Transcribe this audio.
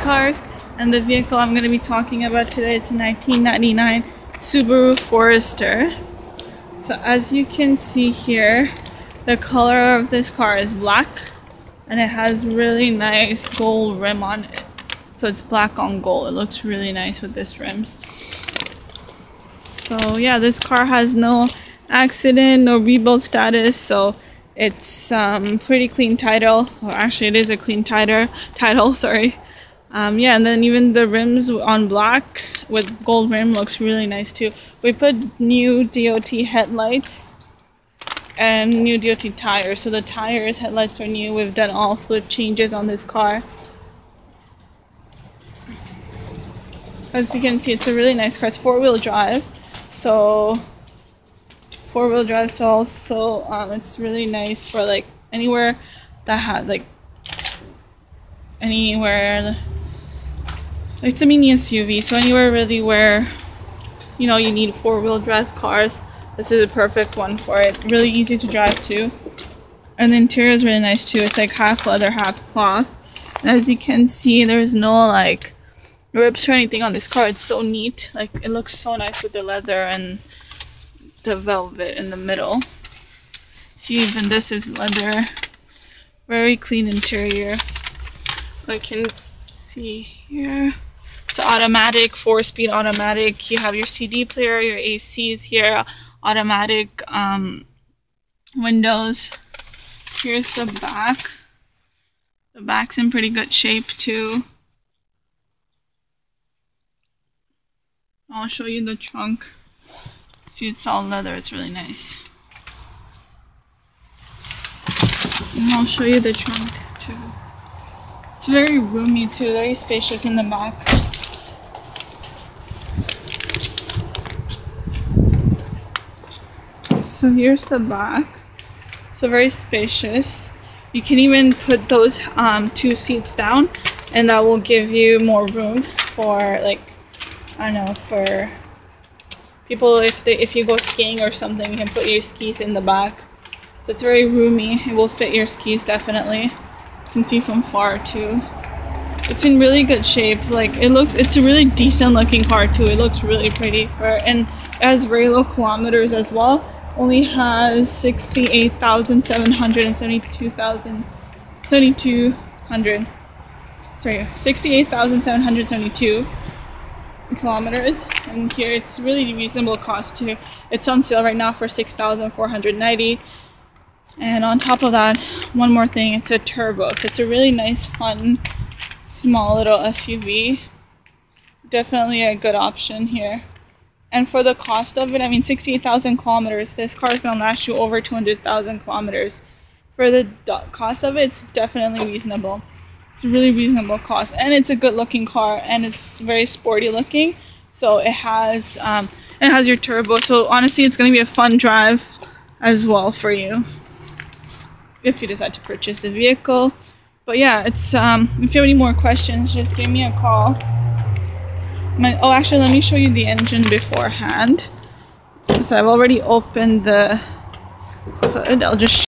cars and the vehicle I'm going to be talking about today it's a 1999 Subaru Forester. So as you can see here, the color of this car is black and it has really nice gold rim on it. So it's black on gold. It looks really nice with this rims. So yeah, this car has no accident, no rebuild status, so it's um, pretty clean title. Or actually, it is a clean title. Title, sorry. Um, yeah, and then even the rims on black with gold rim looks really nice too. We put new DOT headlights and new DOT tires. So the tires, headlights are new. We've done all fluid changes on this car. As you can see, it's a really nice car. It's four-wheel drive, so four-wheel drive. So also, um, it's really nice for like anywhere that had like anywhere it's a mini SUV, so anywhere really where you know you need four-wheel drive cars, this is a perfect one for it. Really easy to drive too. And the interior is really nice too. It's like half leather, half cloth. And as you can see, there's no like rips or anything on this car. It's so neat. Like it looks so nice with the leather and the velvet in the middle. See, even this is leather. Very clean interior. I can see here. Automatic, four-speed automatic. You have your CD player, your ACs here, automatic um, windows. Here's the back. The back's in pretty good shape too. I'll show you the trunk. See, it's all leather. It's really nice. And I'll show you the trunk too. It's very roomy too, very spacious in the back. So here's the back. So very spacious. You can even put those um, two seats down and that will give you more room for like, I don't know, for people if they if you go skiing or something, you can put your skis in the back. So it's very roomy. It will fit your skis definitely. You can see from far too. It's in really good shape. Like it looks, it's a really decent looking car too. It looks really pretty for and it has very low kilometers as well only has 68,772,000 7200 sorry 68,772 kilometers. And here it's really reasonable cost too it's on sale right now for 6,490 and on top of that one more thing it's a turbo. So it's a really nice fun small little SUV definitely a good option here and for the cost of it, I mean, 68,000 kilometers, this car is going to last you over 200,000 kilometers. For the cost of it, it's definitely reasonable. It's a really reasonable cost. And it's a good looking car and it's very sporty looking. So it has, um, it has your turbo. So honestly, it's going to be a fun drive as well for you if you decide to purchase the vehicle. But yeah, it's um, if you have any more questions, just give me a call. My, oh, actually, let me show you the engine beforehand. So I've already opened the hood. I'll just